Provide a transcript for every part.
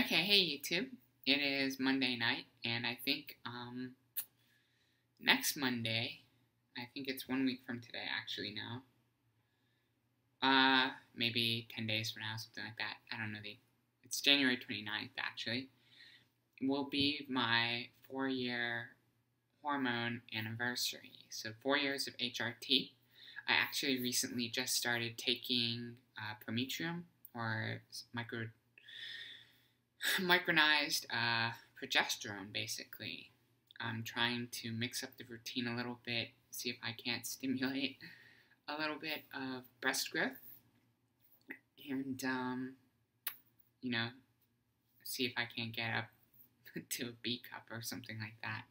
Okay, hey YouTube. It is Monday night, and I think um, next Monday, I think it's one week from today actually now. Uh, maybe 10 days from now, something like that. I don't know the. It's January 29th actually. Will be my four year hormone anniversary. So, four years of HRT. I actually recently just started taking uh, Prometrium or micro micronized uh, progesterone, basically. I'm trying to mix up the routine a little bit, see if I can't stimulate a little bit of breast growth, and um, you know, see if I can't get up to a B cup or something like that,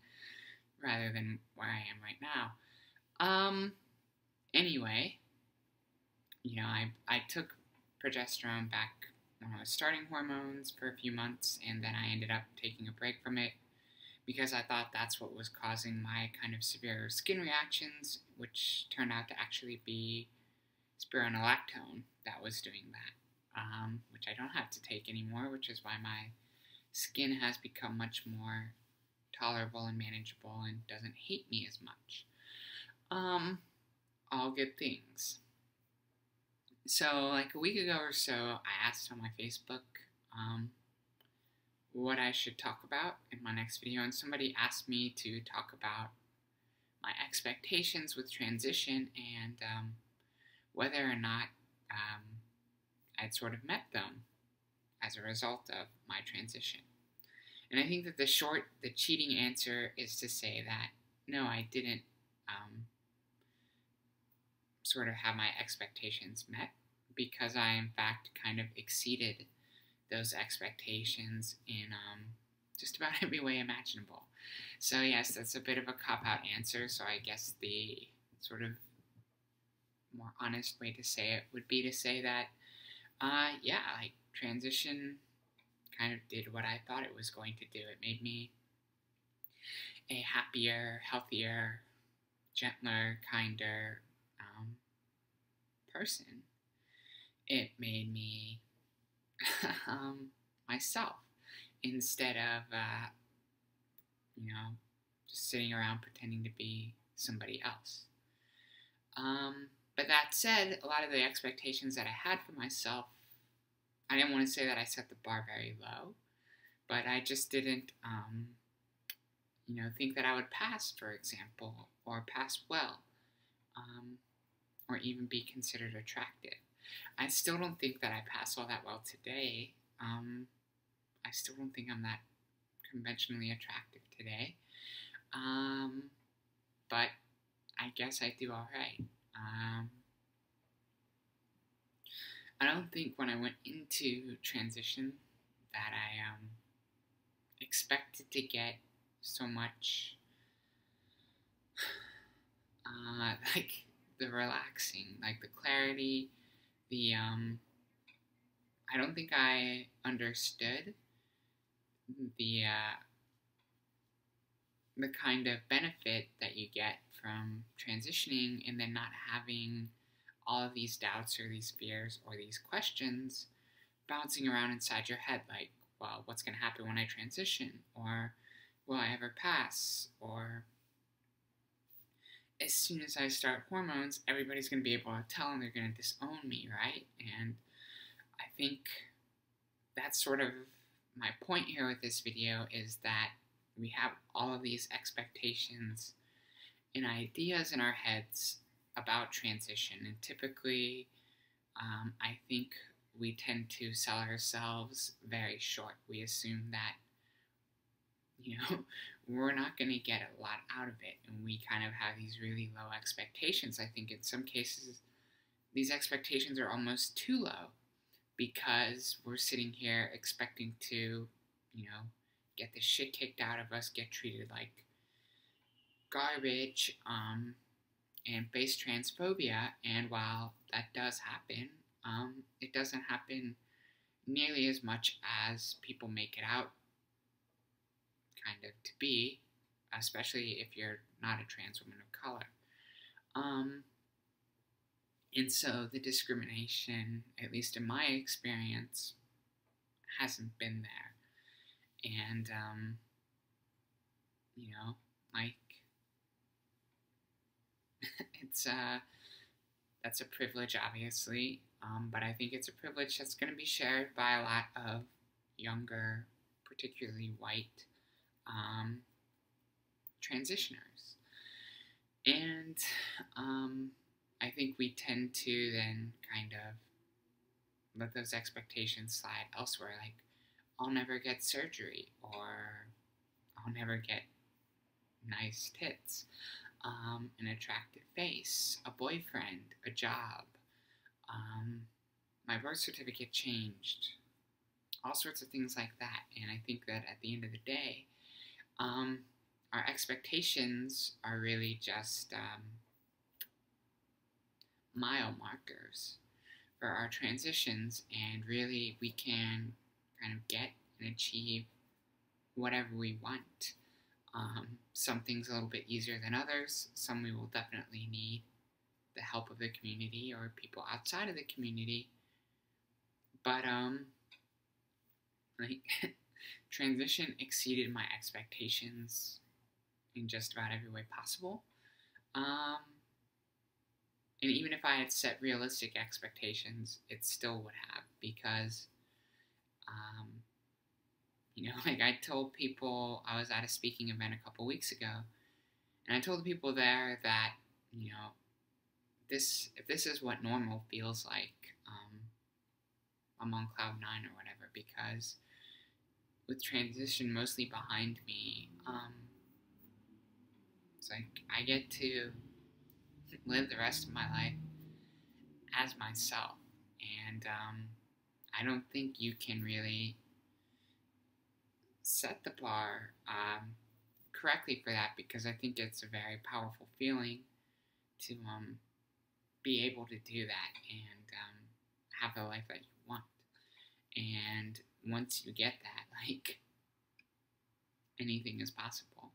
rather than where I am right now. Um, anyway, you know, I I took progesterone back when I was starting hormones for a few months, and then I ended up taking a break from it because I thought that's what was causing my kind of severe skin reactions, which turned out to actually be spironolactone that was doing that, um, which I don't have to take anymore, which is why my skin has become much more tolerable and manageable and doesn't hate me as much. Um, all good things. So, like a week ago or so, I asked on my Facebook um, what I should talk about in my next video, and somebody asked me to talk about my expectations with transition and um, whether or not um, I'd sort of met them as a result of my transition. And I think that the short, the cheating answer is to say that no, I didn't um, sort of have my expectations met because I, in fact, kind of exceeded those expectations in um, just about every way imaginable. So, yes, that's a bit of a cop out answer. So, I guess the sort of more honest way to say it would be to say that, uh, yeah, like transition kind of did what I thought it was going to do. It made me a happier, healthier, gentler, kinder person it made me um, myself instead of, uh, you know, just sitting around pretending to be somebody else. Um, but that said, a lot of the expectations that I had for myself, I didn't want to say that I set the bar very low, but I just didn't, um, you know, think that I would pass, for example, or pass well, um, or even be considered attractive. I still don't think that I pass all that well today. Um, I still don't think I'm that conventionally attractive today. Um, but I guess I do all right. Um, I don't think when I went into transition that I um, expected to get so much uh, like the relaxing, like the clarity, the um I don't think I understood the uh, the kind of benefit that you get from transitioning and then not having all of these doubts or these fears or these questions bouncing around inside your head like well what's going to happen when i transition? Or will i ever pass? Or as soon as I start hormones, everybody's going to be able to tell and they're going to disown me, right? And I think that's sort of my point here with this video is that we have all of these expectations and ideas in our heads about transition. And typically, um, I think we tend to sell ourselves very short. We assume that, you know, we're not going to get a lot out of it. And we kind of have these really low expectations. I think in some cases, these expectations are almost too low because we're sitting here expecting to, you know, get the shit kicked out of us, get treated like garbage, um, and face transphobia. And while that does happen, um, it doesn't happen nearly as much as people make it out kind of to be, especially if you're not a trans woman of color. Um, and so the discrimination, at least in my experience, hasn't been there. and um, you know, like it's uh that's a privilege, obviously, um, but I think it's a privilege that's going to be shared by a lot of younger, particularly white um, transitioners. And um, I think we tend to then kind of let those expectations slide elsewhere. Like, I'll never get surgery, or I'll never get nice tits, um, an attractive face, a boyfriend, a job. Um, my birth certificate changed, all sorts of things like that. And I think that at the end of the day, um, our expectations are really just um, mile markers for our transitions, and really we can kind of get and achieve whatever we want. Um, some things a little bit easier than others. Some we will definitely need the help of the community or people outside of the community. But um, like transition exceeded my expectations in just about every way possible. Um, and even if I had set realistic expectations, it still would have because, um, you know, like I told people I was at a speaking event a couple weeks ago, and I told the people there that you know, this if this is what normal feels like, um, I'm on cloud nine or whatever because with transition mostly behind me, um, it's like I get to live the rest of my life as myself. And um, I don't think you can really set the bar um, correctly for that because I think it's a very powerful feeling to um, be able to do that and um, have the life that you want. And once you get that, like anything is possible.